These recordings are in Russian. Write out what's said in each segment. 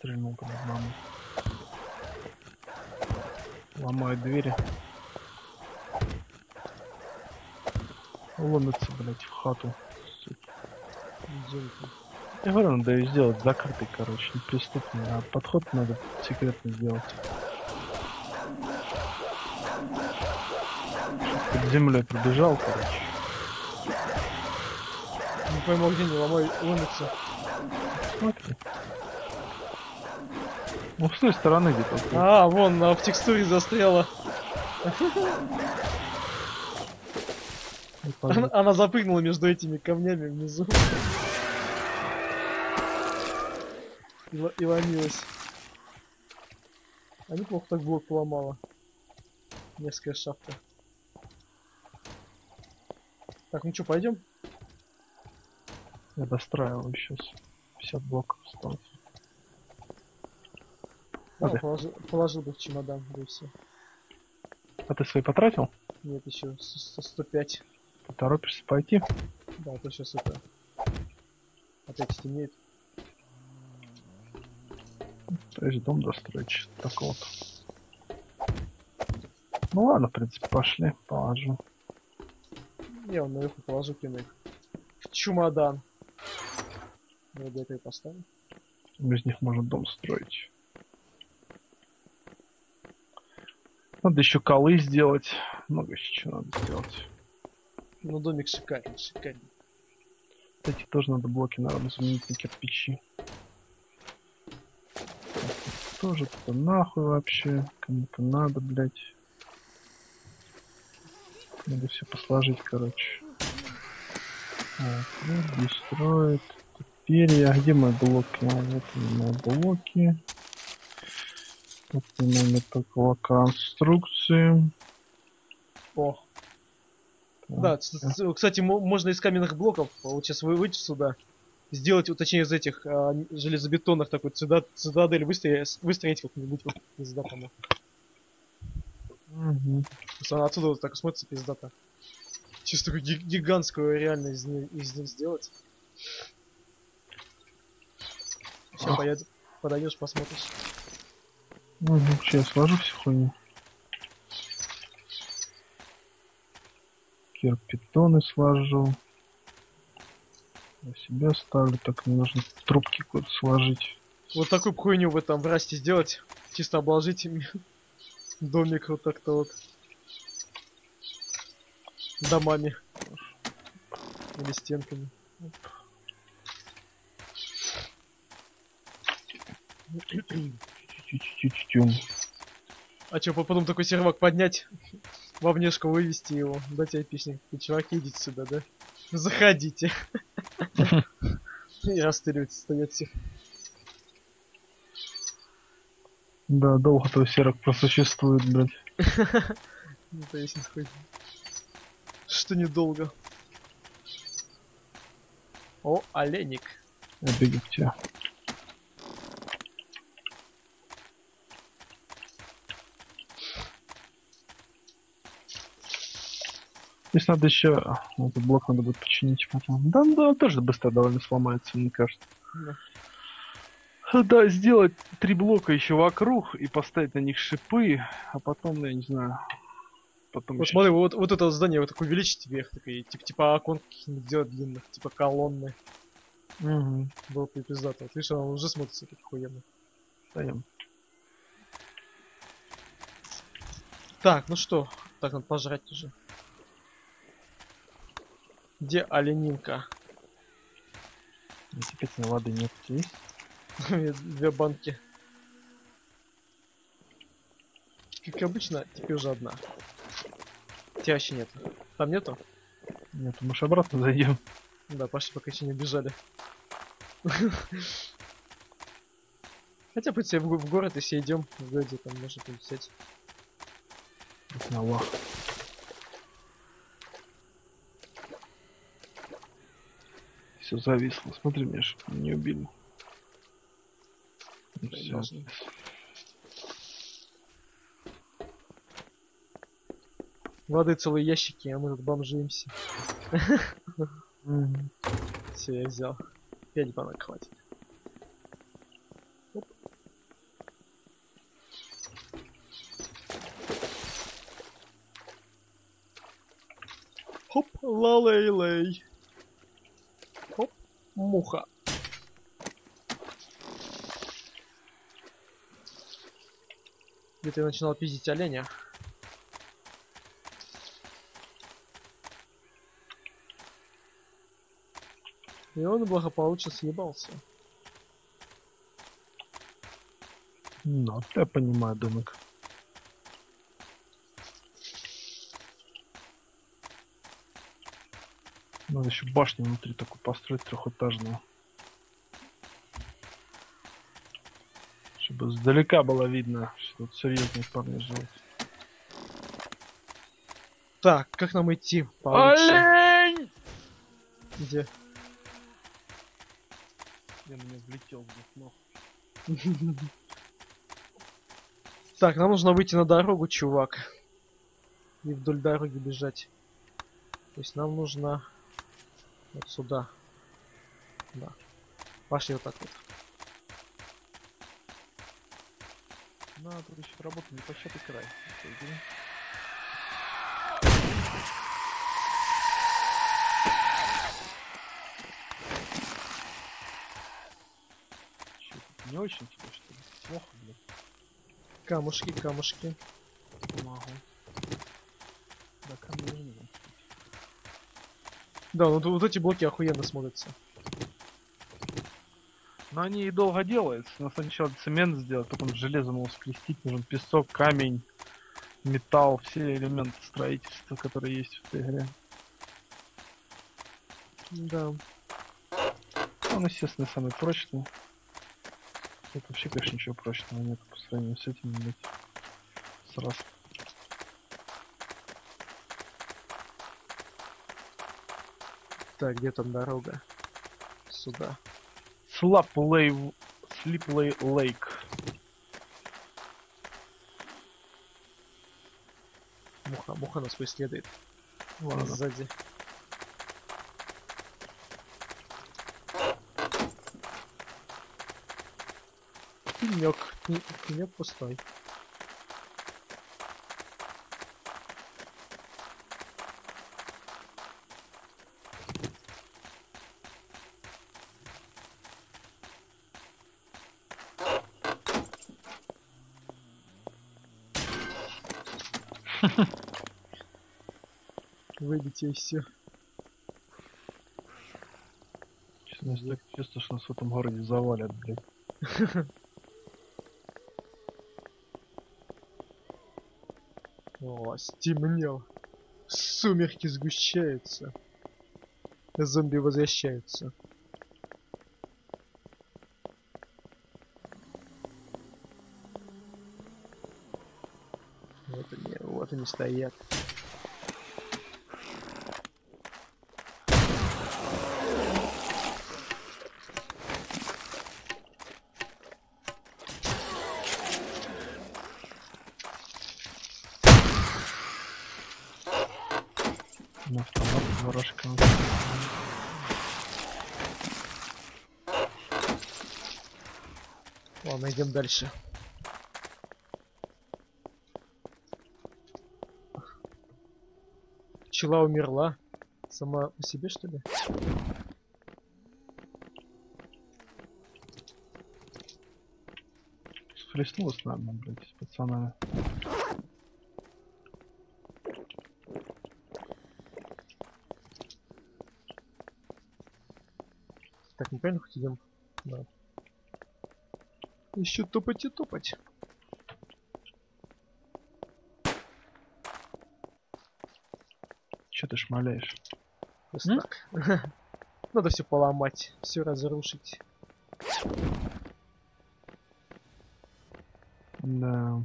стрельнул под одному. Ломают двери. Ломятся, блять, в хату. Я говорю, надо ее сделать закрытой, короче, неприступной, а подход надо секретно сделать. Под землей пробежал, короче. Не пойму, где не ломай, ломится. Смотри. Ну, с той стороны где-то. А, вон, в текстуре застряла. Она, она запрыгнула между этими камнями внизу. И, и ломилась. А неплохо так блок поломала. Несколько шахта. Так, ну что, пойдем? Я достраиваю сейчас. 50 блоков осталось. Ладно. положил, положил бы в чемодан, да и все. А ты свои потратил? Нет, еще 105. Ты торопишься пойти? Да, а то сейчас это... Опять стемнеет. Пытаюсь дом достроить, что-то так вот. Ну ладно, в принципе, пошли, положу. Я вон наверху положу кину их. В чемодан. Я до этого поставлю. Без них можно дом строить. Надо еще колы сделать. Много еще чего надо сделать. Ну, домик шикарный, шикарный. Эти тоже надо блоки, наверное, заменить на кирпичи. Тоже это нахуй вообще. Кому-то надо, блять. Надо все посложить, короче. Так, здесь строит. Теперь я... Где мои блоки? А, вот мои блоки. Вот номер такого конструкции. О, да, кстати, мо- можно из каменных блоков, вот сейчас вы выйдете сюда, сделать, вот, точнее, из этих а, железобетонных такой цитад- цитадель выстроить, выстроить как-нибудь вот пиздато. Мгм. Просто она отсюда вот так смотрится пиздато. Чисто такую ги- гигантскую реально из, из них сделать. Сейчас подойдешь, посмотришь. Угу, сейчас сложу всю хуйню. Кирпитоны сложу. Я себе ставлю, так мне нужно трубки куда-то сложить. Вот такую хуйню в этом в расте сделать. Чисто обложить ими домик вот так-то вот. Домами. Или стенками. А чё, по- потом такой сервак поднять, во внешку вывести его, дать песню. Ты, чуваки, идите сюда, да? Заходите. И расстреливать стоять всех. Да, долго твой серок просуществует, блядь. Ну, то есть нахуй. Что недолго. О, оленик. Я бегу к тебе. Здесь надо еще... Этот блок надо будет починить потом. Да, да, тоже быстро довольно сломается, мне кажется. Да. Да, сделать три блока еще вокруг и поставить на них шипы, а потом, я не знаю... Потом Вот ещё- смотри, вот, вот это здание вот так увеличить вверх, такие, типа, типа окон каких-нибудь делать длинных, типа колонны. Мгм. Было бы пиздато. Вот видишь, она уже смотрится как охуенно. Встаём. Так, ну что, так надо пожрать уже. Где оленинка? На воды нет. Есть? Две банки. Как обычно, теперь уже одна. Тебя вообще нет. Там нету? Нет, мы же обратно зайдем. Да, пошли, пока еще не убежали. Хотя бы в, го- в город, если идем, в городе там можно полететь. На Аллах. все зависло. Смотри, меня не убили. Все. Воды целые ящики, а мы тут бомжимся. Все, я взял. Пять банок хватит. Хоп, лалей-лей. Муха. Где-то я начинал пиздить оленя. И он благополучно съебался. Ну, я понимаю, домик. Надо еще башню внутри такую построить трехэтажную. Чтобы сдалека было видно, что тут серьезные парни живут. Так, как нам идти? Получше? Олень! Где? Я на меня влетел в ног. Так, нам нужно выйти на дорогу, чувак. И вдоль дороги бежать. То есть нам нужно вот сюда. Да. Пошли вот так вот. Надо тут еще работать не пощатый край. не очень тебе, что ли? Плохо, блядь. Камушки, камушки. Могу. Да, камни нужны вам. Да, ну вот эти блоки охуенно смотрятся. Но они и долго делаются. Надо сначала цемент сделать, потом железо его скрестить. Нужен песок, камень, металл, все элементы строительства, которые есть в этой игре. Да. Он, естественно, самый прочный. Тут вообще, конечно, ничего прочного нет по сравнению с этим, блядь. Сразу. Так, где там дорога? Сюда. Слаплей... Слиплей Лейк. Муха, муха нас преследует. Ладно. Сзади. Пенек. Пенек пустой. Все. Честно, так чувство, что нас в этом городе завалят, блядь. О, стемнел. Сумерки сгущаются. Зомби возвращаются. Вот они, вот они стоят. Ладно, идем дальше. Пчела умерла. Сама по себе, что ли? Схлестнулась, наверное, блядь, с пацанами. Так, неправильно хоть идем? Еще топать и топать. Че ты шмаляешь? Просто так. Надо все поломать, все разрушить. Да.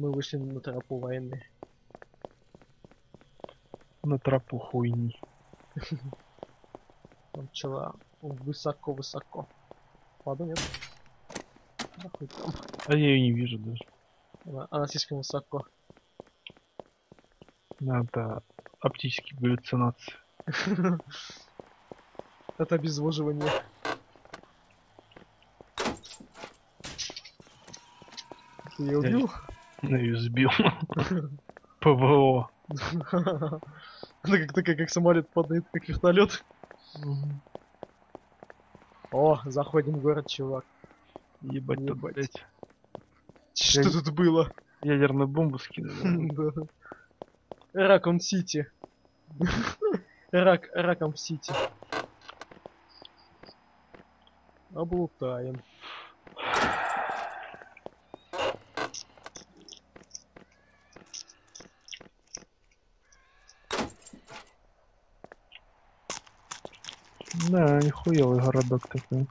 Мы вышли на тропу войны. На тропу хуйни. Там пчела высоко-высоко. Ладно, нет? Там. А я ее не вижу даже. Она, она слишком высоко. Это оптические галлюцинации. Это обезвоживание. Ты ее убил? Я ее сбил. ПВО. Она как такая, как самолет падает, как вертолет. О, заходим в город, чувак. Ебать, тут, Ебать. блядь. Что Я- тут было? Ядерную бомбу скинули. Да. Раком Сити. Рак, Раком Сити. Облутаем. Да, нихуевый городок такой.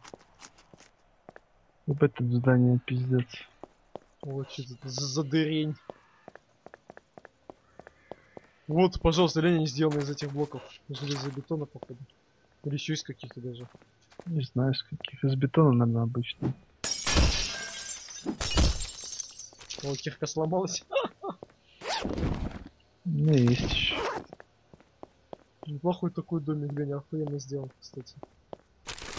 Ебать тут здание пиздец. Вот что это за, за дырень. Вот, пожалуйста, лень не сделаны из этих блоков. Железобетона, походу. Или еще из каких-то даже. Не знаю, из каких. Из бетона, наверное, обычно. О, кирка сломалась. Не, есть еще. Неплохой такой домик, Леня, охуенно сделан, кстати.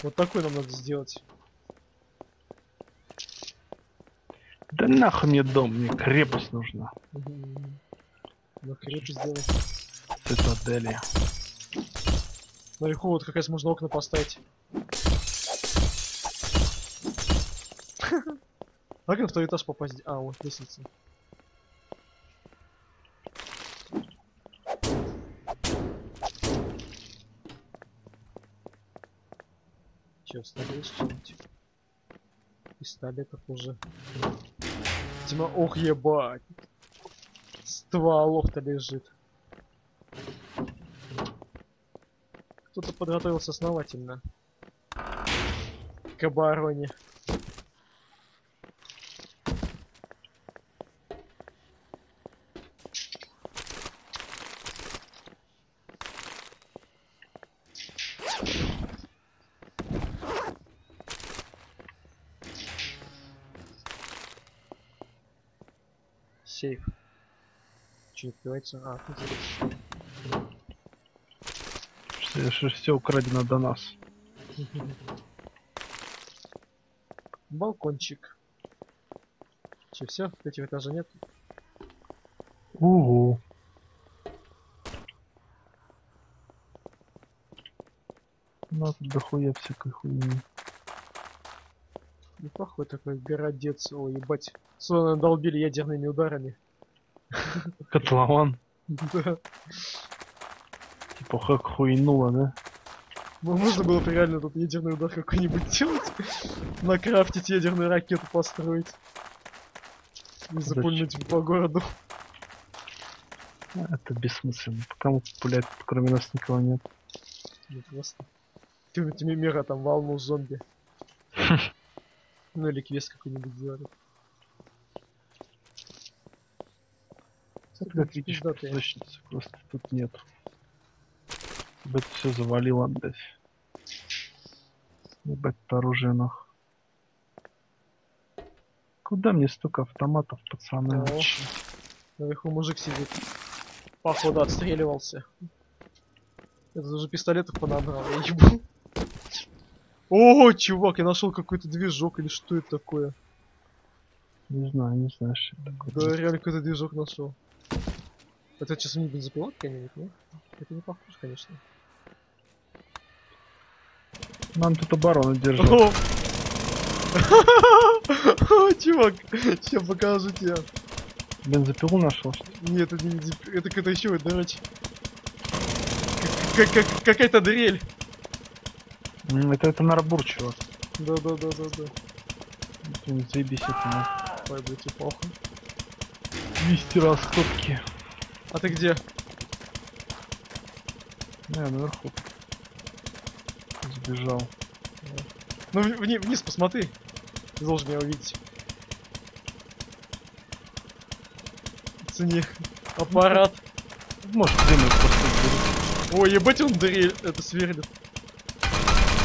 Вот такой нам надо сделать. Да нахуй мне дом, мне крепость нужна. Мгм. На крепость сделать. Цитадели. Наверху вот как раз можно окна поставить. Как на второй этаж попасть? А, вот лестница. Че, вставишь что-нибудь? Пистолетов уже. Дима, ох ебать. Стволов-то лежит. Кто-то подготовился основательно. К обороне. Сейф. Открывается? А, тут есть. Все украдено до нас. Балкончик. Че, все? Третьего этажа нет? Угу. Ну, тут дохуя всякой хуйни. Неплохой такой городец. Ой, ебать. Словно долбили ядерными ударами. Котлован. Да. Типа как хуйнуло, да? Ну, Можно было бы реально тут ядерный удар какой-нибудь делать. Накрафтить ядерную ракету построить. И запульнуть по городу. Это бессмысленно. Кому пулять, кроме нас никого нет. Ну просто. Ты этими мира там волну зомби. Ну или квест какой-нибудь сделали. Видишь, пиздатые. точницы просто тут нет. Ебать, все завалило, блядь. Ебать, это оружие нах. Куда мне столько автоматов, пацаны? О. Наверху мужик сидит. Походу отстреливался. Это уже пистолетов понабрал, я ебу. О, чувак, я нашел какой-то движок или что это такое? Не знаю, не знаю, что это такое. Да, реально какой-то движок нашел. Это сейчас не бензопилот какая-нибудь, нет? Это не похоже, конечно. Нам тут оборону держать. О! Чувак, сейчас покажу тебе. Бензопилу нашел, что ли? Нет, это не бензоп- это какая-то еще как- Какая-то дрель. Это, это нарбур, чувак. Да, да, да, да, да. Блин, Заебись это нахуй. Ой, будет плохо. 200 раз. А ты где? Не, наверху. Сбежал. Ну, в- вни- вниз посмотри. Ты должен меня увидеть. Цени. Аппарат. Может, время просто Ой, ебать он дрель это сверлит.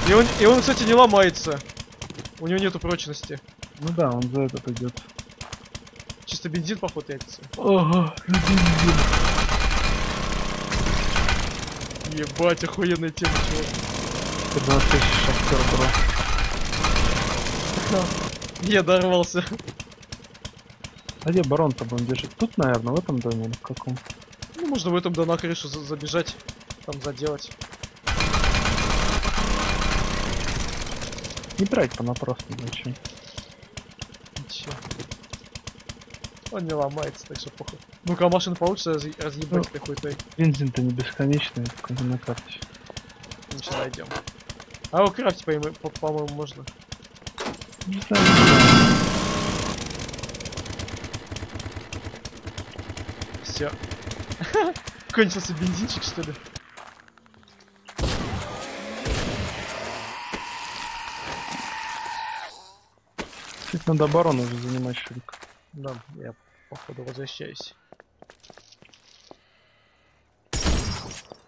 И он, и он, кстати, не ломается. У него нету прочности. Ну да, он за этот идет. Кончился бензин, походу, яйца. Ага, бензин. Ебать, охуенная тема, чувак. 13 тысяч шахтер, бро. Я дорвался. А где барон-то будем держать? Тут, наверное, в этом доме или в каком? Ну, можно в этом, да, на крышу за- забежать, там заделать. Не брать понапрасну, зачем? Ничего. Он не ломается, так что похуй. Ну-ка, а машина получится разъ- разъебать этой хуйтой. Бензин-то не бесконечный, только на карте. Мы сейчас найдем. А его крафтить, по- по- по-моему, можно. Не знаю. Все. Кончился бензинчик, что ли? Надо оборону уже занимать, Шурик. Да, я походу возвращаюсь.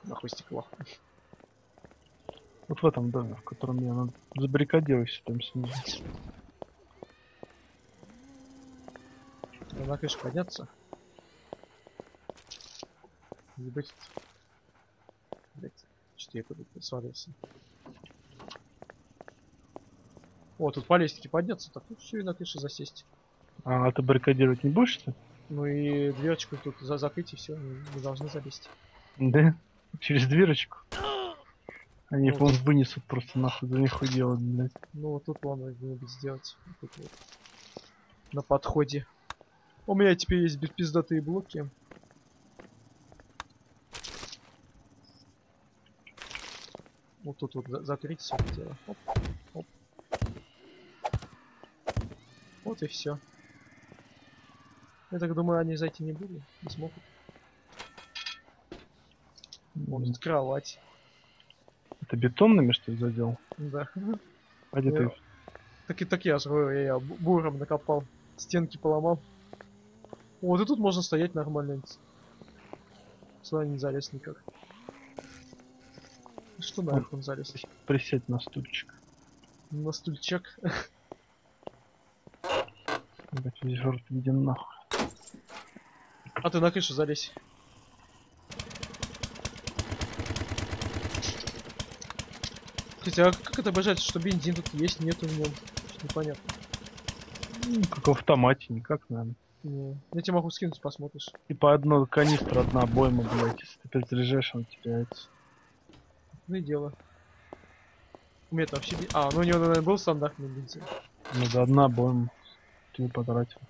Нахуй стекло. Вот в этом доме, в котором я надо забаррикадируюсь там снизу. Надо на подняться. Ебать. Блять. Что я куда-то свалился. О, тут по лестнике подняться, так тут все и на крыше засесть. А, ты баррикадировать не будешь, что ли? Ну и дверочку тут за закрыть и все, не должны залезть. Да? Через дверочку? Они, Ну, по-моему, вынесут просто нахуй, за них делать, блядь. Ну вот тут ладно где-нибудь сделать. Вот тут вот. На подходе. У меня теперь есть пиздатые блоки. Вот тут вот за- закрыть все дело. Оп, оп. Вот и все. Я так думаю, они зайти не будут, не смогут. Может, кровать. Это бетонными, что ли, задел? Да. А где Я- ты? Так и так я говорю, я бу- буром накопал, стенки поломал. Вот и тут можно стоять нормально. Сюда не залез никак. Что наверх он залез? Присядь на стульчик. На стульчак. Блять, город виден нахуй. А ты на крышу залезь. Хотя, а как это обожать, что бензин тут есть, нету в нем? Непонятно. Ну, как в автомате, никак, наверное. Не. Я тебе могу скинуть, посмотришь. Типа одна канистра, одна обойма, блять. Если ты перезаряжаешь, она теряется. Ну и дело. У меня там вообще... А, ну у него, наверное, был стандартный бензин. Ну да, одна обойма. Ты ее потратил.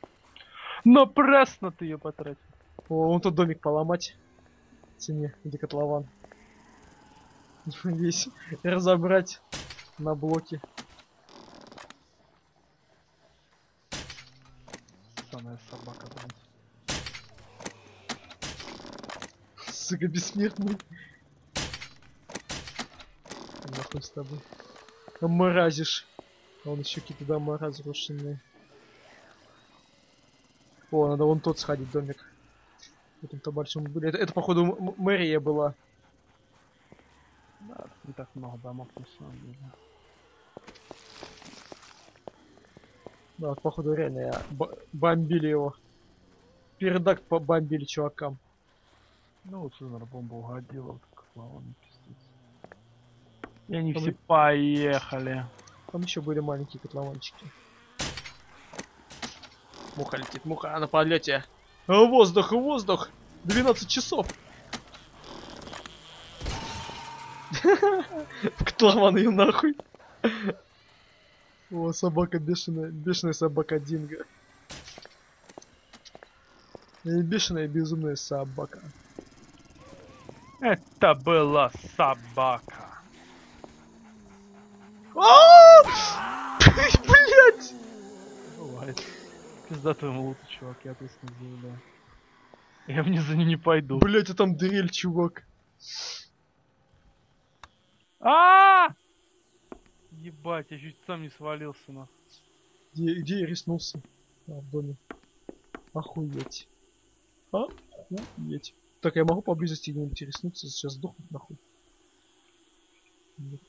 Напрасно ты ее потратил. О, вон тот домик поломать. Цене, где котлован. Весь разобрать на блоки. Самая собака, блядь. Сука, бессмертный. Нахуй с тобой. Мразишь. А он еще какие-то дома разрушенные. О, надо вон тот сходить домик. В этом-то большом были. Это, это походу мэрия была. Да, не так много домов на самом деле. Да, вот, походу реально бомбили его. Передак побомбили чувакам. Ну вот сюда бомба угодила, вот как ладно, пиздец. И они Там все и- поехали. Там еще были маленькие котлованчики. Муха летит, муха на подлете. А, Воздух, воздух! 12 часов! В котлован ее нахуй. О, собака бешеная, бешеная собака Динго. И бешеная безумная собака. Это была собака. Блять! Бывает. Пизда твоему луту, чувак, я ответственно заявляю. Я внизу не пойду. Блять, а там дрель, чувак. А! Ебать, я чуть сам не свалился, на. Где, где я риснулся? А, в доме. Охуеть. Охуеть. Так, я могу поблизости где-нибудь реснуться, сейчас сдохнуть нахуй. Нет.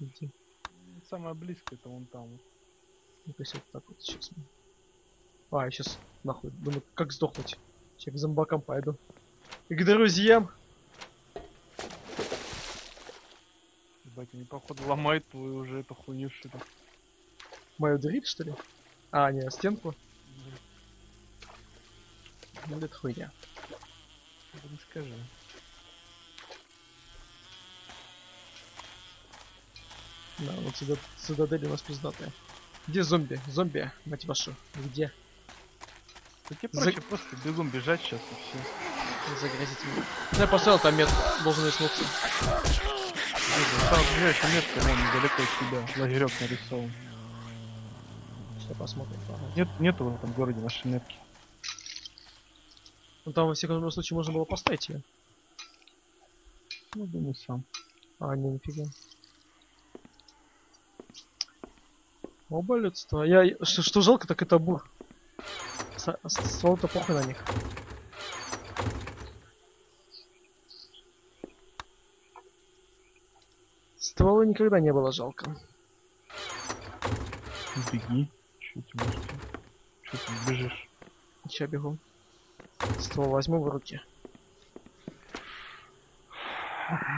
Самое близкое это вон там. вот. Ну-ка, если вот так вот сейчас. мы. А, я сейчас нахуй. Думаю, как сдохнуть. Сейчас к зомбакам пойду. И к друзьям. Ебать, они походу ломают твою уже эту хуйню что ли. Мою дверь, что ли? А, не, стенку. Ну, это хуйня. Да не скажи. Да, вот сюда, цитадель у нас пиздатая. Где зомби? Зомби, мать вашу. Где? Да тебе За- проще просто бегом бежать сейчас и все. Загрозите меня. Ну, я поставил там мет, должен рискнуться. Там ближайшая метка, вон недалеко от тебя. Лагерек нарисован. Сейчас посмотрим. Ага. Нет, нету в этом городе нашей метки. Ну там, во всяком случае, можно было поставить ее. Ну, думаю, сам. А, не, нифига. Оба людства. Я, что, что жалко, так это бур. Ствол-то похуй на них. Ствола никогда не было жалко. Беги. Чё ты? Чё ты бежишь? Сейчас бегу. Ствол возьму в руки.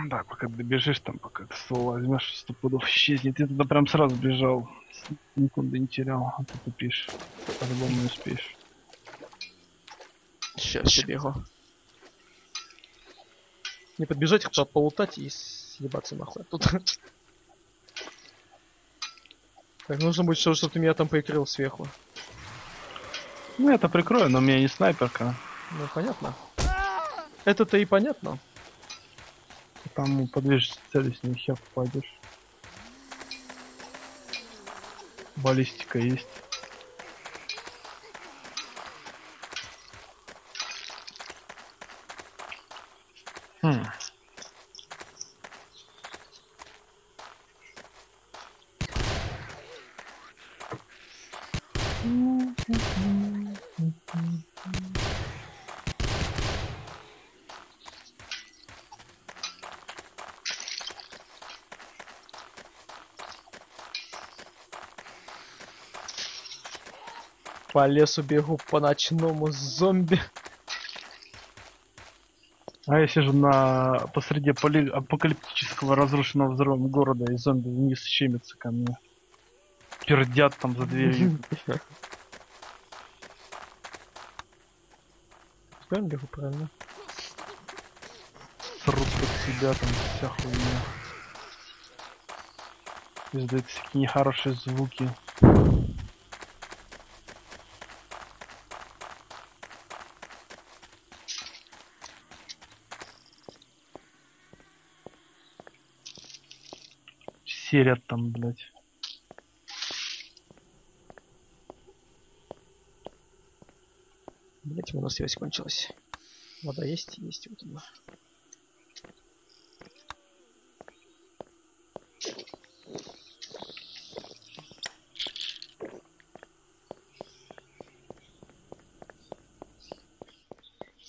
Да, пока добежишь там, пока ты ствол возьмешь, сто пудов исчезнет. Ты туда прям сразу бежал. Секунды не терял, а ты тупишь. По-любому не успеешь. Сейчас я бегу. Не подбежать, хотя полутать и съебаться нахуй тут. Так, нужно будет, что- чтобы ты меня там прикрыл сверху. Ну, я это прикрою, но у меня не снайперка. Ну, понятно. Это-то и понятно. Там подвижешь цели, с ней хер попадешь. Баллистика есть. Хм. По лесу бегу по ночному зомби. А я сижу на посреди поли... апокалиптического разрушенного взрывом города, и зомби вниз щемятся ко мне. Пердят там за дверью. Бегу, правильно? Срут под себя там вся хуйня. Издают всякие нехорошие звуки. Серят там, блядь. Блять, у нас связь кончилась. Вода есть? Есть вот она.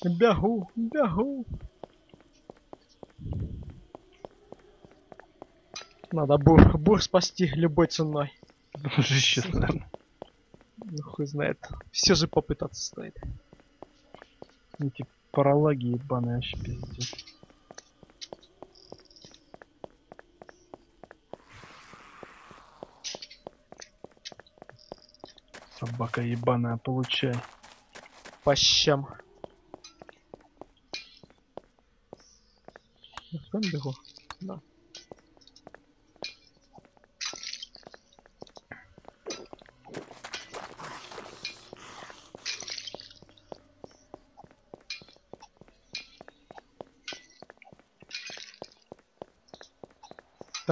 Бягу, бягу. Надо бур, бур спасти любой ценой. Дружище, наверное. Ну хуй знает. Все же попытаться стоит. Эти паралаги ебаные вообще пиздец. Собака ебаная, получай. По щам. Я в бегу? Да.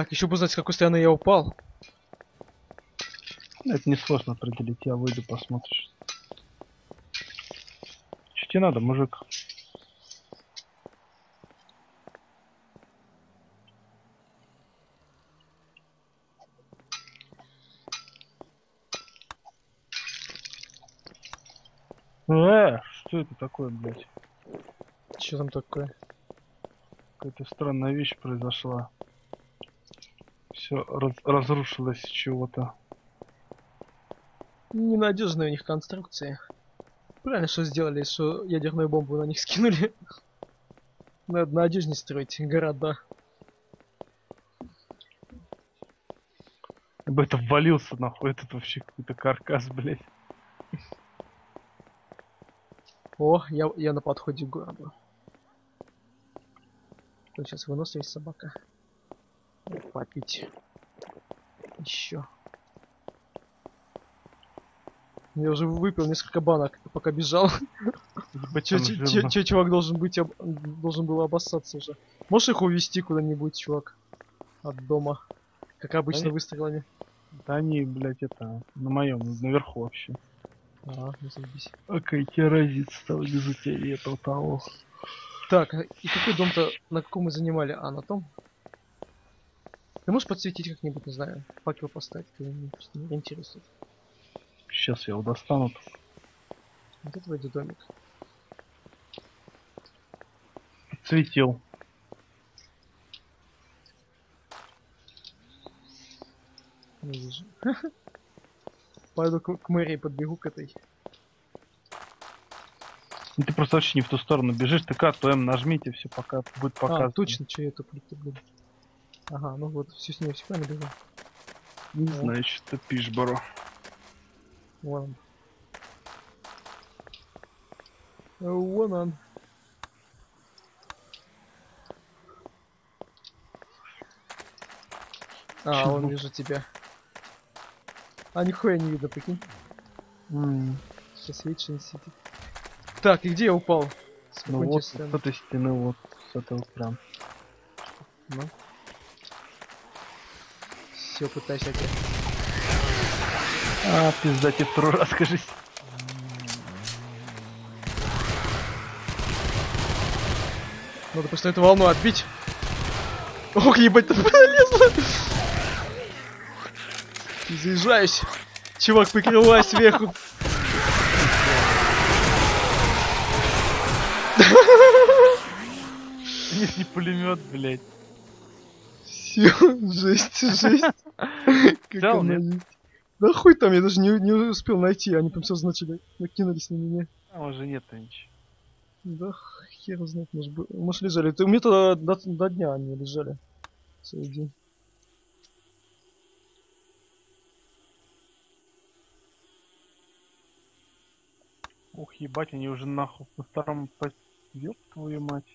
Так, еще бы знать, с какой стороны я упал. Это несложно определить, я выйду, посмотришь. Что тебе надо, мужик? Э, что это такое, блядь? Что там такое? Какая-то странная вещь произошла. Все разрушилось с чего-то. Ненадежные у них конструкции. Правильно, что сделали, что ядерную бомбу на них скинули. Надо надежнее строить города. Я бы это ввалился нахуй, этот вообще какой-то каркас, блядь. О, я, я на подходе к городу. Сейчас выносливость собака. Попить. Еще. Я уже выпил несколько банок, пока бежал. Че, чувак должен быть, об- должен был обоссаться уже. Можешь их увезти куда-нибудь, чувак? От дома. Как обычно, Да выстрелами. Да они, блядь, это, на моем, наверху вообще. А, ну заебись. А какая тебе разница там внизу тебя этого того. Так, а и какой дом-то, на каком мы занимали? А, на том? Ты можешь подсветить как-нибудь, не знаю, факел поставить, интересует. Сейчас я его достану. Вот это вроде домик. Светил. Не вижу. Пойду к, к мэрии подбегу к этой. Ну ты просто вообще не в ту сторону бежишь, ты К, то М нажмите, все пока будет показывать. А, точно, что я эту плиту, блин. Ага, ну вот, все с ней все правильно бегу. Не Да. знаю, что ты Боро. Вон он. Э, Вон он. А, Чего? он вижу тебя. А, нихуя не видно, прикинь. М, Сейчас не сидит. Так, и где я упал? С Ну какой вот, с этой стены вот, с этого прям. Ну. Все, пытаюсь опять. А, пизда, тебе второй раз, кажись. Надо просто эту волну отбить. Ох, ебать, ты полезла! Заезжаюсь. Чувак, прикрывай сверху. Не пулемет, блядь. Все, жесть, жесть. Оно нет? есть. Да хуй там, я даже не, не успел найти, они там все начали, накинулись на меня. А уже нет ничего. Да хер знает, может, может лежали. Ты, у меня тогда до, до дня они лежали. Целый день. Ух, ебать, они уже нахуй на втором по... Ёб твою мать.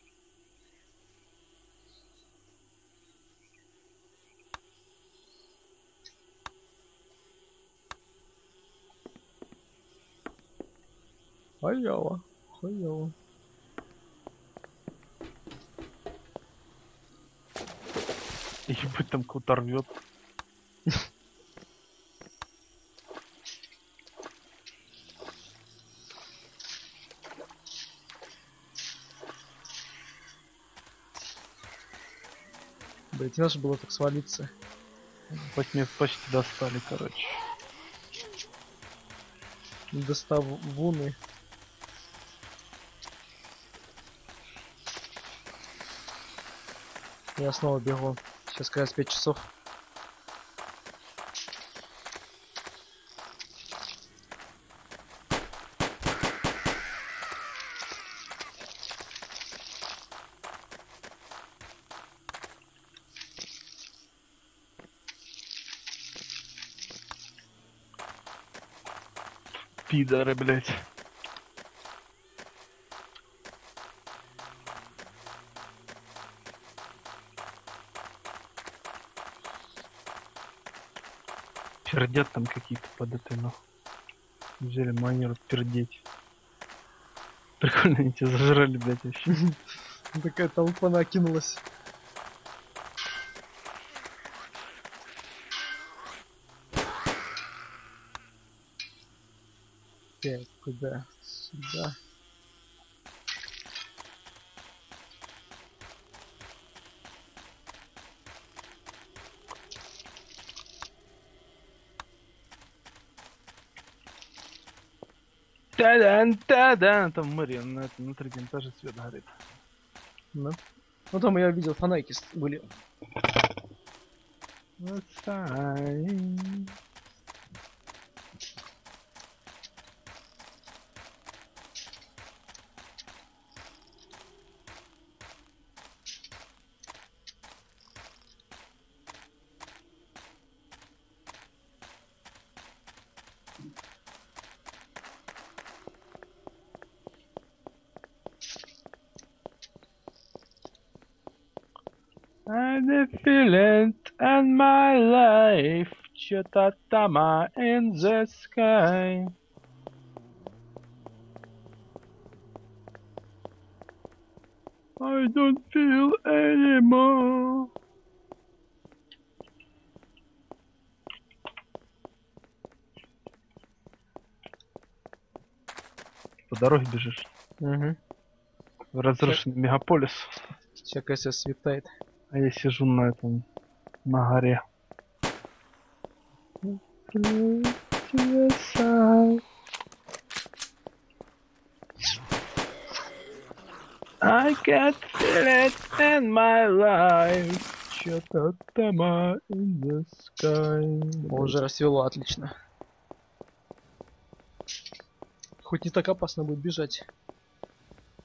Хаяло, хаяло. Ебать, там кого-то рвет. Блять, не надо же было так свалиться. Хоть меня почти достали, короче. Достав Я снова бегу. Сейчас как раз 5 часов. Пидоры, блядь. Пердят там какие-то под этой нахуй. Взяли манеру пердеть. Прикольно, они тебя зажрали, блядь, вообще. Такая толпа накинулась. Опять куда? Сюда. Та-дан, та-дан. Там мэрия на, на третьем этаже свет горит. Ну. Ну там я видел фонарики были. Outside. I feel it in my life. Что-то там in the sky. I don't feel anymore. По дороге бежишь. Угу. В разрушенный мегаполис. Сейчас, кажется, светает. А я сижу на этом, на горе. I can't feel it in my life. Что-то там in the sky. Уже рассвело, отлично. Хоть не так опасно будет бежать.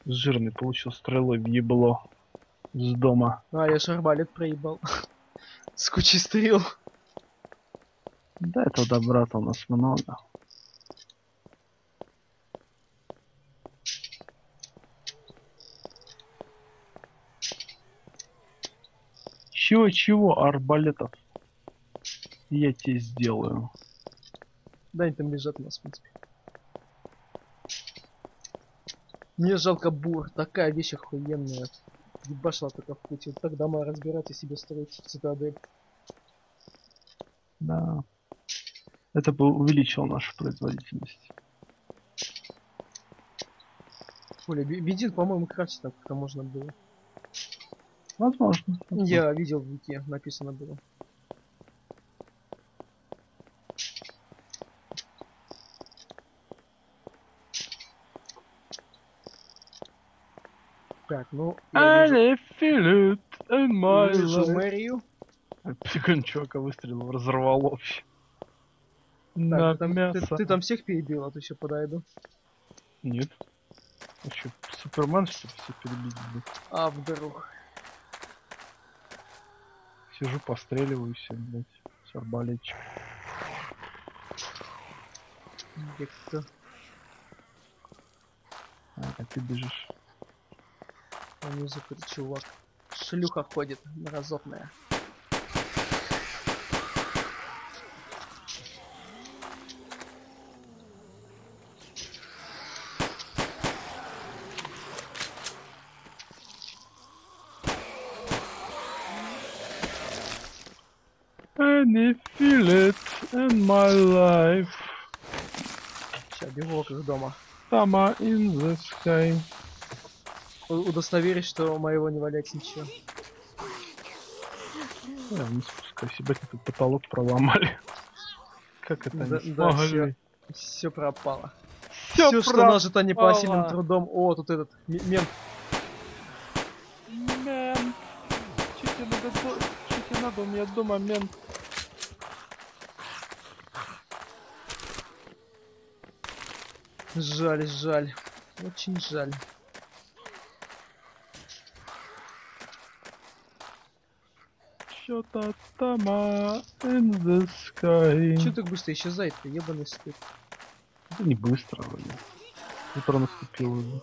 Жирный получил стрелой в ебло. С дома. А, я же арбалет проебал. С кучей стрел. Да, этого добра-то у нас много. Чего-чего, арбалетов? Я тебе сделаю. Да, они там лежат у нас, в принципе. Мне жалко бур, такая вещь охуенная. Ебашила только в пути. Вот так дома разбирать и себе строить цитадель. Да. Это бы увеличило нашу производительность. Оля, бе- бензин, по-моему, красить так как можно было. Возможно. Я видел в Вике, написано было. Так, ну, я вижу, I feel it in my вижу мэрию. Выстрелил, разорвало вообще. Так, ты, там, ты- мясо. ты там всех перебил, а то еще подойду. Нет. А что, Супермен, что ли, все перебить будет? А, вдруг. Сижу, постреливаю все, блядь, с арбалетчик. Где кто? А, а ты бежишь. Внизу какой-то чувак. Шлюха ходит, мразотная. I feel it in my life. Сейчас бегу вокруг дома. Summer in the sky. Удостоверить, что моего не валяется ничего. Спускаюсь, ебать, мы тут потолок проломали. Как это Да- не да, смогли? Все пропало. Всё Все, что нажито непосильным трудом. О, тут этот м- мент. Мент. Че тебе надо, до- чё тебе надо? У меня дома мент. Жаль, жаль. Очень жаль. Что-то там а, in the sky. Че так быстро исчезает-то, ебаный стыд. Это не быстро, вроде. Утро наступило уже.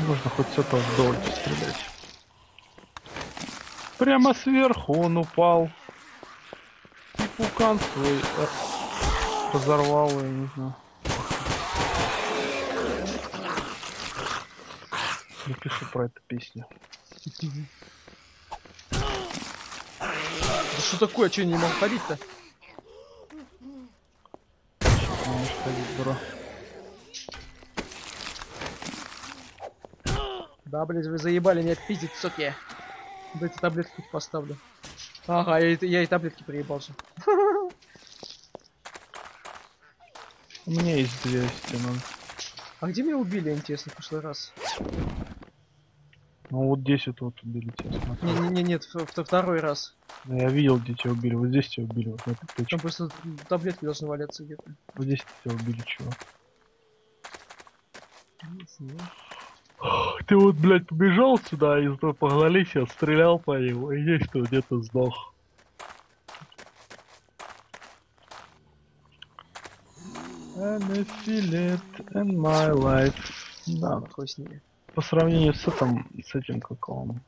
Можно хоть с этого вдоль стрелять. Прямо сверху он упал. И пукан свой разорвал, я не знаю. Напишу про эту песню. Да что такое, че не мог ходить-то? Можешь ходить, бро. Да, блядь, вы заебали меня пиздить, суки. Дайте таблетки поставлю. Ага, я, и- я и таблетки приебал же. У меня есть 200, но... А где меня убили, интересно, в прошлый раз? Ну вот здесь вот, вот убили тебя, смотри. Не-не-не, нет, в- в- второй раз. Да, я видел, где тебя убили. Вот здесь тебя убили, вот на этой. Там просто таблетки должны валяться где-то. Вот здесь тебя убили. Не знаю. Ты вот, блядь, побежал сюда, и зато погнались, я стрелял по нему, и здесь ты где-то сдох. And I feel it in my life. Да, ними. по сравнению с этим, с этим как он,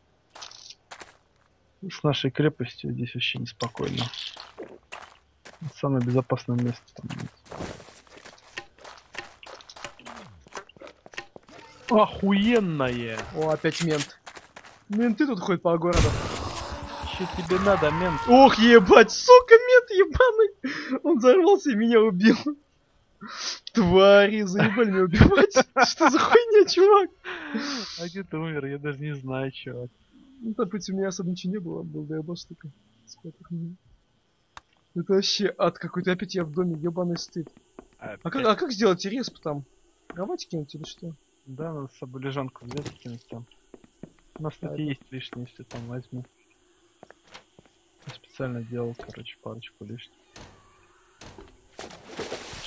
с нашей крепостью здесь вообще неспокойно. Самое безопасное место там. Охуенное! О, опять мент. Менты тут ходят по городу. Че тебе надо, мент? Ох, ебать, сука, мент ебаный. Он взорвался и меня убил. Твари, заебали меня убивать. Что за хуйня, чувак? А где ты умер? Я даже не знаю, чувак. Ну, там путь у меня особо ничего не было, был даебос только. Это вообще ад какой-то, опять я в доме, ебаный стыд. А как, а как сделать респ там? Кровать кинуть или что? Да, надо с собой лежанку взять и кинуть там. У нас, кстати, есть лишнее, если там возьму. Я специально делал, короче, парочку лишних.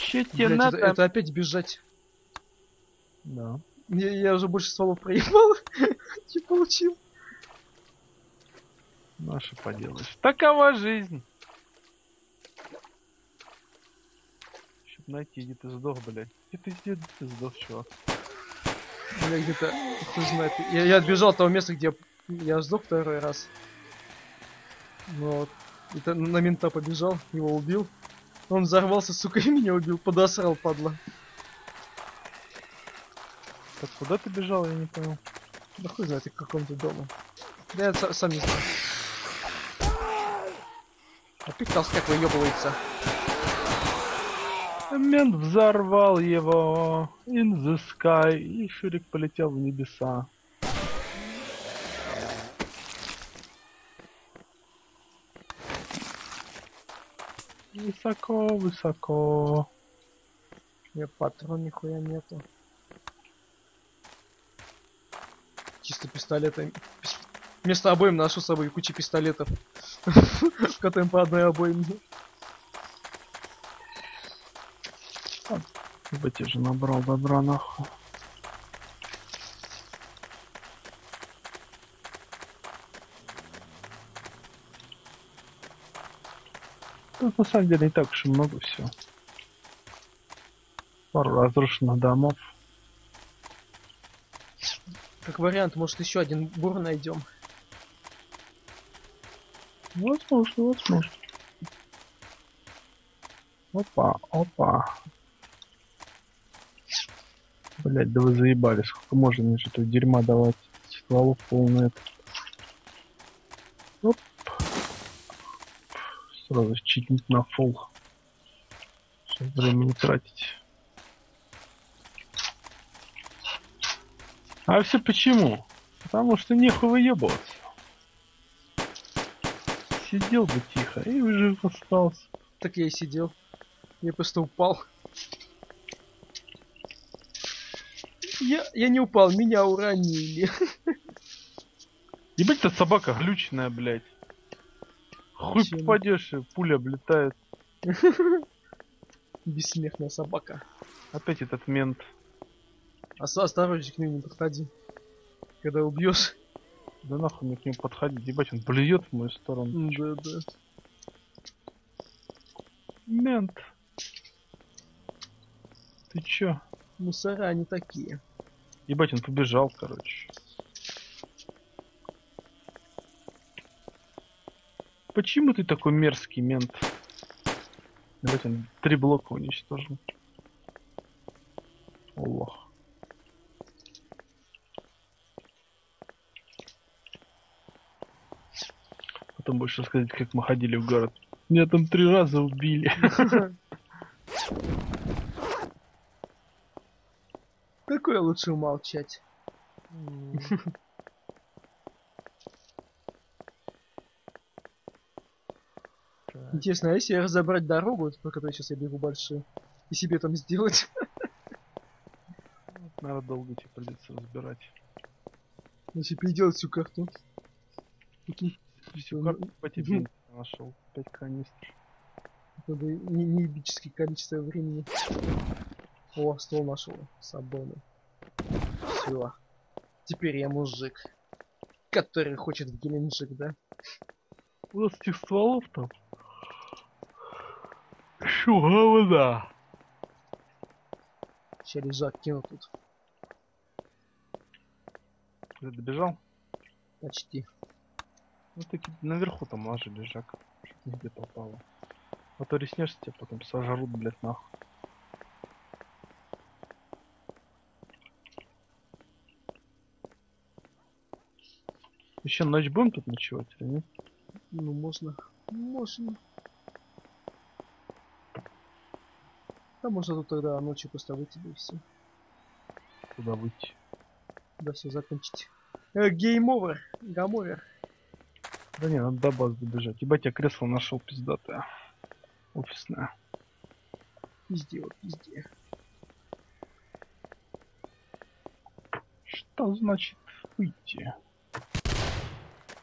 Тебе Блядь, надо? это, это опять бежать. Да. Я, я уже больше стволов проебал. Не получил. Наша поделаешь. Такова жизнь. Чтоб найти, где ты сдох, блядь. Где ты, где ты сдох, чувак? Я где-то, кто знает. Я, я отбежал от того места, где я сдох второй раз. Вот. Это на мента побежал, его убил. Он взорвался, сука, и меня убил. Подосрал, падла. Так куда ты бежал, я не понял. Да хуй знает, в каком-то дома. Да я са- сам не знаю. Опять толстяк выебывается. Мент взорвал его in the sky, и Шурик полетел в небеса. Высоко, высоко. Меня патрон нихуя нету. Чисто пистолетами. Пис- Вместо обоим ношу с собой кучу пистолетов. Катаем по одной обоим. Я же набрал добра нахуй. Тут на самом деле не так уж и много всего. Пару разрушенных домов. Как вариант, может еще один бур найдем. Возможно, возможно. Опа, опа. Блять, да вы заебали, сколько можно мне этого дерьма давать? Стволов полный это. Оп. Сразу читнуть на фол. Сейчас время не тратить. А все почему? Потому что нехуй выебываться. Сидел бы тихо и жив остался. Так я и сидел. Я просто упал. Я, я не упал, меня уронили. Ебать, эта собака глючная, блядь. Хуй Чем? попадешь, и пуля облетает. Бессмертная собака. Опять этот мент. Ос- осторожней к нему не подходи. Когда убьешь. Да нахуй мне к нему подходить. Ебать, он блюет в мою сторону. Да, да. Мент. Ты чё? Мусора они такие. Ебать, он побежал, короче. Почему ты такой мерзкий мент? Он три блока уничтожил. Аллах. Потом больше рассказать, как мы ходили в город. Меня там три раза убили. Какое лучше умолчать? Интересно, а если разобрать дорогу, по которой сейчас я бегу большую, и себе там сделать? Наверное, долго тебе придется разбирать. Если переделать всю карту. Всю карту по тебе нашел. Пять канистр. Это не- неебическое количество времени. О, ствол нашел с обоймой. Все. Теперь я мужик. Который хочет в Геленджик, да? У вас этих стволов там? Шуга вода. Сейчас кину тут. Ты добежал? Почти. Ну таки наверху там ложи лежак. Чтоб нигде попало. А то реснешься, тебя потом сожрут, блядь, нахуй. Еще ночь будем тут ночевать или нет? Ну, можно. Можно. Да можно тут тогда ночью просто выйти, и все. Куда выйти? Да все, закончить. Э, game over. Game over. Да не, надо до базы добежать. Ебать, я кресло нашел пиздатое. Офисное. Везде, вот везде. Что значит выйти?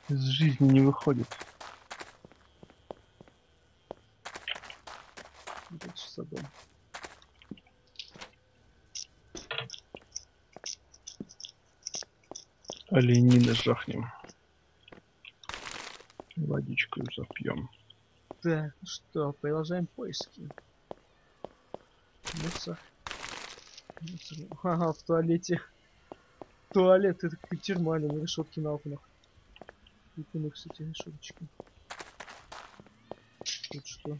Из жизни не выходит. Вот это что за дом? Жахнем. Водичку запьем. Ну что, продолжаем поиски. Мусор. Мусор. Ага, в туалете. Туалет, это как тюрьма, или решетки на окнах. Прикольные, кстати, решеточки. Тут что?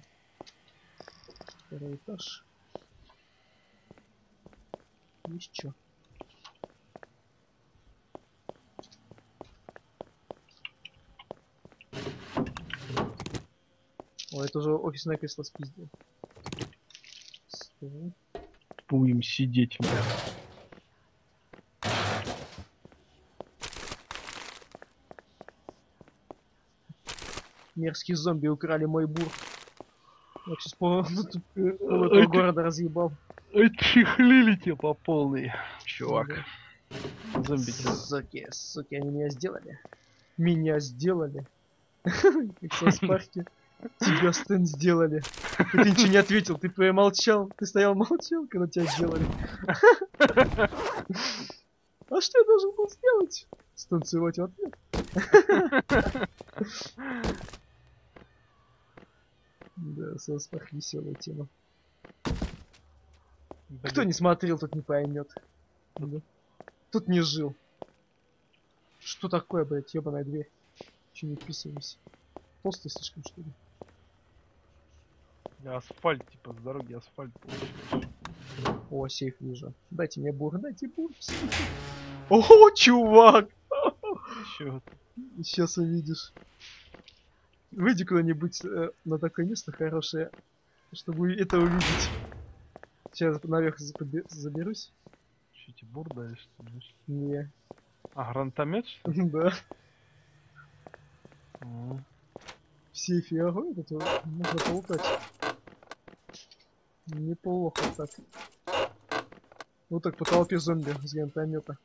Второй этаж. Есть что? О, это уже офисное кресло. Стол. Будем сидеть, бля. Мерзкие зомби украли мой бур. Я сейчас по этого города разъебал. Отчехлили тебя по полной, чувак. Зомби. Суки, суки, они меня сделали. Меня сделали. Как в парке. Тебя, Стэн, сделали. И ты ничего не ответил, ты промолчал. Ты стоял молчал, когда тебя сделали. А что я должен был сделать? Станцевать в ответ. Да, парк веселая тема. Кто не смотрел, тот не поймет. Да. Тут не жил. Что такое, блядь, ебаная дверь? Че не вписывайся? Толстый слишком, что ли? Асфальт, типа, с дороги асфальт. О, сейф вижу. Дайте мне бур, дайте бур. О, чувак! Чё? Сейчас увидишь. Выйди куда-нибудь э, на такое место хорошее, чтобы это увидеть. Сейчас наверх забе- заберусь. Чё, тебе бур ли? Не. А, гранатомет, что ли? Да. В сейфе огонь, это можно полутать. Неплохо так. Вот так по толпе зомби с гранатомета.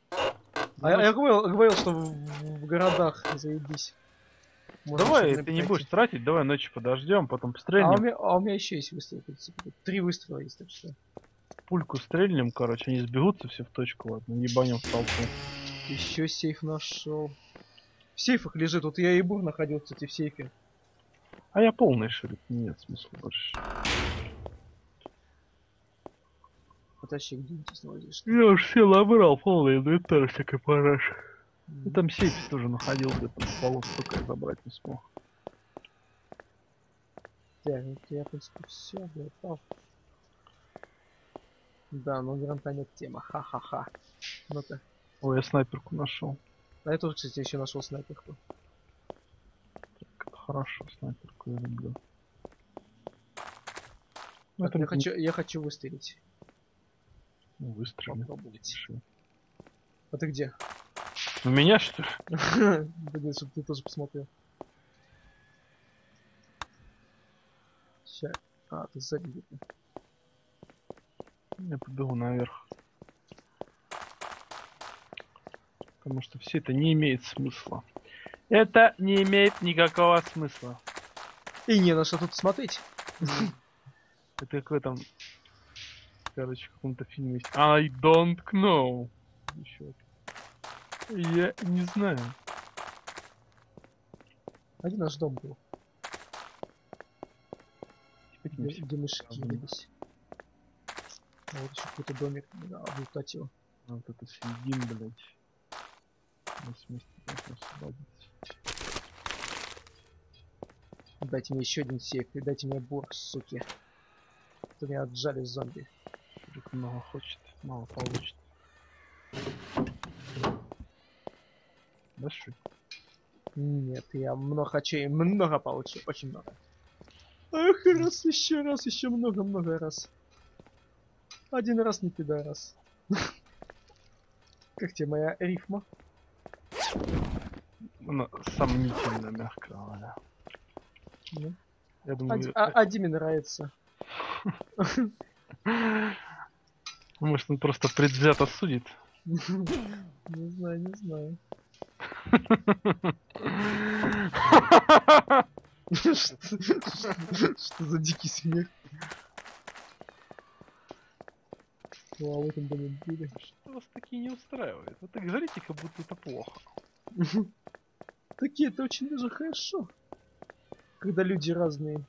А я, я говорил, говорил, что в, в городах заебись. Можно Давай, ты не будешь тратить, давай ночью подождем, потом А у, пострельнем. меня, а у меня еще есть выстрел. принципе. Три выстрела есть, так что. Пульку стрельнем, короче, они сбегутся все в точку, ладно, ебанем в толпу. Еще сейф нашел. В сейфах лежит. Вот я и бур находил, кстати, в сейфе. А я полный шериф, нет смысла больше. Потащи где-нибудь. Я уж все набрал полный инвентарь всякой параши. И там сейф тоже находил где-то на полу, столько я забрать не смог. Так, ну я, в принципе, все, готов. Да, ну гранатомет тема. Ха-ха-ха. Ну-ка. Ой, я снайперку нашел. А я тоже, кстати, еще нашел снайперку. Хорошо, снайперку я люблю. Ну, Так, это я, хочу, я хочу выстрелить. Ну, выстрелил. Попробовать. А ты где? У меня что ли? Да нет, чтобы ты тоже посмотрел. Ща. А, ты сзади где-то. Я побегу наверх. Потому что все это не имеет смысла. Это не имеет никакого смысла. И не на что тут смотреть. Это как в этом, короче, в каком-то фильме есть. I don't know. Еще. Я не знаю. Один наш дом был, Теперь где, где мышки велись. А вот еще какой-то домик, да, облутать его. А вот это съедим, блядь. Мы с места должны освободиться. Дайте мне еще один сейф и дайте мне бур, суки. То меня отжали зомби. Шурик много хочет, мало получит. Да, Шурик? Нет, я много хочу и много получу, очень много. Ах, раз, еще раз, еще много-много раз. Один раз не пидорас. Как тебе моя рифма? Она сомнительно, мягко говоря. Ну, Я думаю, а- а Диме нравится. может он просто предвзято судит. Не знаю, не знаю. Что за дикий смех? А в этом доме были. Что вас такие не устраивает? Вы так говорите, как будто это плохо. Такие, это очень даже хорошо. Когда люди разные.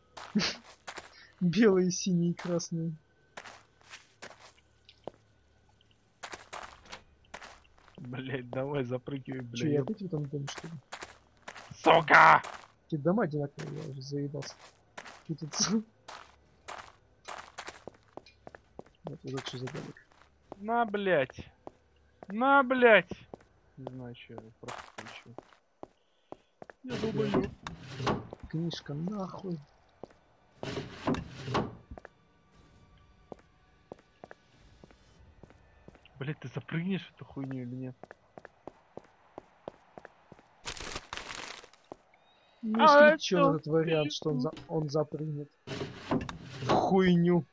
Белые, синие, красные. Блять, давай запрыгивай, Че, я блядь. опять в этом доме, что ли? Сука! Какие дома одинаковые, я уже заебался. Путаться. Вот, вот это что за домик. На, блять. На, блять. Не знаю, что я просто получил. Я долбоёб. Книжка нахуй. Блять, ты запрыгнешь эту хуйню или нет? Не А этот вариант, что он, за... он запрыгнет. Хуйню.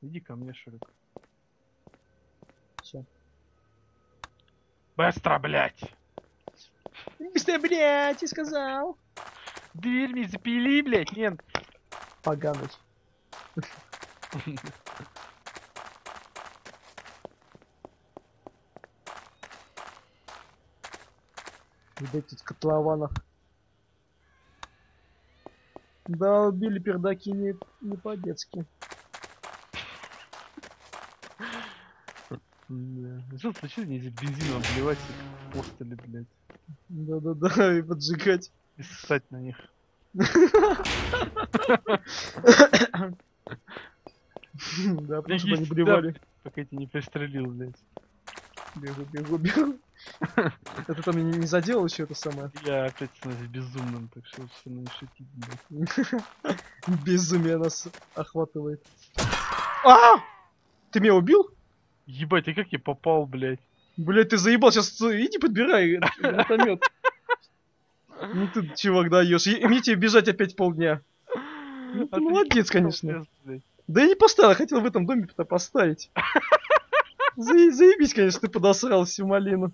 Иди ко мне, Шурик. Всё. Быстро, блять! Быстрее, блядь, я сказал. Дверь мне запили, блять, нет. Поганый. Видать, тут котлованов. Да, убили пердаки не, не по-детски. Что случилось? Нельзя бензином обливать их постели, блять. Да-да-да, и поджигать. И ссать на них. Да, потому что они блевали. Пока я тебя не пристрелил, блять. Бегу, бегу, бегу. Это там не, заделал еще это самое? Я опять становлюсь безумным, так что все не шутить, блядь. Безумие нас охватывает. А! Ты меня убил? Ебать, а как я попал, блядь? Блять, ты заебал, сейчас иди подбирай гранатомет. Ну ты, чувак, даешь. И мне тебе бежать опять полдня. Ну, А ты молодец, не конечно. Да я не поставил, хотел в этом доме-то поставить. За- Заебись, конечно, ты подосрал всю малину.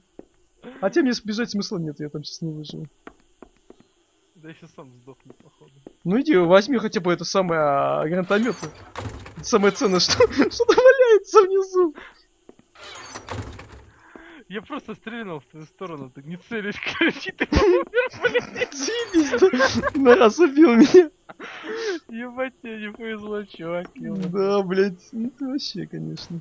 Хотя мне сбежать смысла нет, я там сейчас не выживу. Да я сейчас сам сдохну, походу. Ну иди, возьми хотя бы это самое а, гранатомет. Самое ценное, что, что там валяется внизу. Я просто стрельнул в твою сторону, ты не целишь, короче, ты Заебись. На раз убил меня. ебать тебе не повезло, чувак. Да, блядь, ну ты вообще, конечно.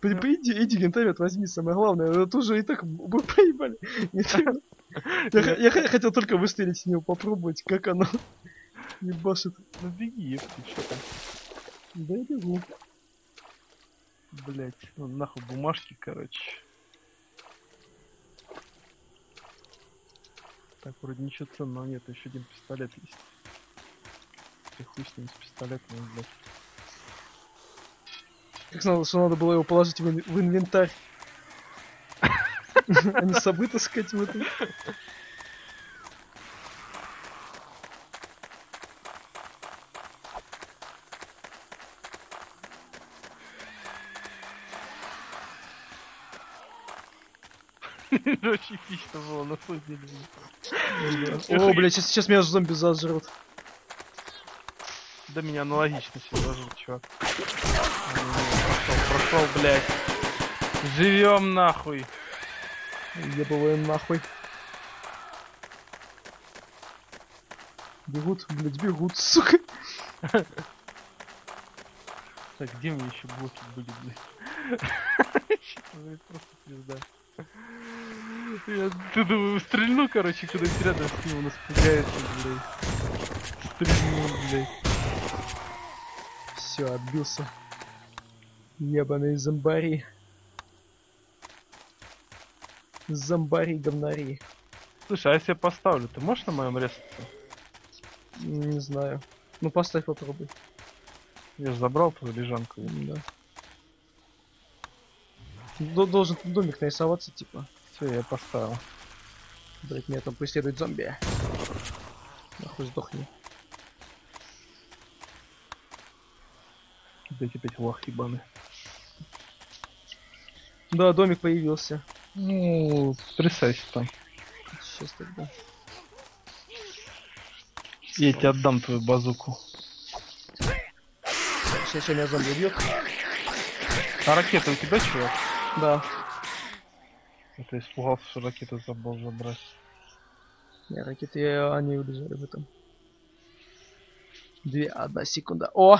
Приди, иди гранатомет возьми, самое главное. Это уже и так. Не треба. Я, хотел только выстрелить с него, попробовать, как оно ебашит. Ну беги, что там. Да я бегу. Блять, ну нахуй бумажки, короче. Так, вроде ничего ценного нет, еще один пистолет есть. Ты хуй с ним с пистолетом, блядь. Как знал, что надо было его положить в, ин- в инвентарь. А не с собой таскать в этом. Очень эпично было, на самом деле. О, блядь, сейчас, сейчас меня зомби зажрут. Да меня аналогично все ложит, чувак. Прошел, прошел, блядь. Живем нахуй. Ебываем нахуй. Бегут, блядь, бегут, сука. Так, где мне еще блоки были? Блядь, Просто пизда. Я ты думаю, стрельну, короче, когда рядом с ним он испугается, блядь. Стрельну, блядь. Все, отбился. Ебаные зомбари. Зомбари говнари. Слушай, а если я поставлю, ты можешь на моем резаться? Не знаю. Ну поставь попробуй. Я же забрал твою лежанку. Да. Должен домик нарисоваться, типа. Все, я поставил. Блять, меня там преследует зомби. Нахуй сдохни. Дайте опять лох ебаный. Да, домик появился. Ну, трясайся там. Сейчас тогда. Я тебе отдам твою базуку. Сейчас меня зомби убьет. А ракета у тебя, чувак? Да. Это испугался, что ракету забыл забрать. Не, ракеты, э, они убежали в этом. Две, одна секунда. О!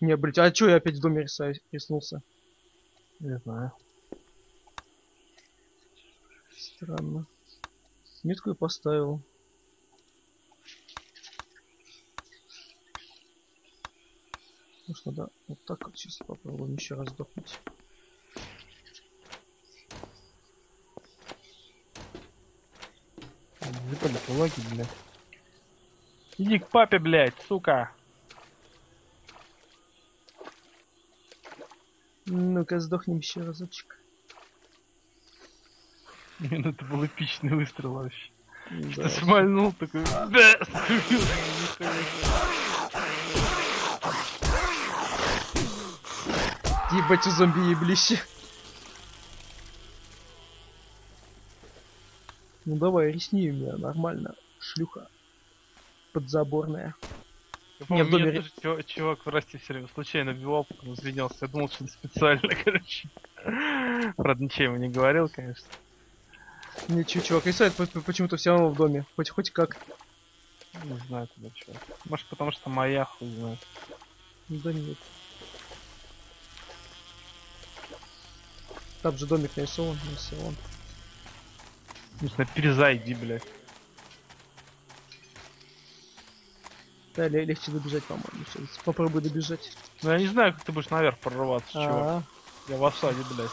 Не, блять, а чё я опять в доме риснулся? Не знаю. Странно. Метку я поставил. Может надо вот так вот сейчас попробуем еще раз сдохнуть. Запали лаги, блядь. Иди к папе, блядь, сука. Ну-ка сдохнем еще разочек. Блин, это был эпичный выстрел вообще. Да. Ты смальнул такой. Да, Ебать, у зомби еблище. Ну давай, ресни у меня, нормально. Шлюха. Подзаборная. Я помню, Не, в доме меня ре- тоже чувак, чувак в расте все время случайно вбивал, потом извинялся. Я думал, что это специально, короче. Правда, ничего ему не говорил, конечно. Не, чё, чувак, рисует по- по- почему-то все равно в доме. Хоть хоть как. Не знаю тогда, чувак. Может, потому что моя хуй знает. Да нет. Там же домик нарисован, нарисован. Знаю, перезайди, блядь. Да, ле- легче добежать, по-моему. Попробуй добежать. Ну я не знаю, как ты будешь наверх прорываться, чувак. Я в осаде, блядь.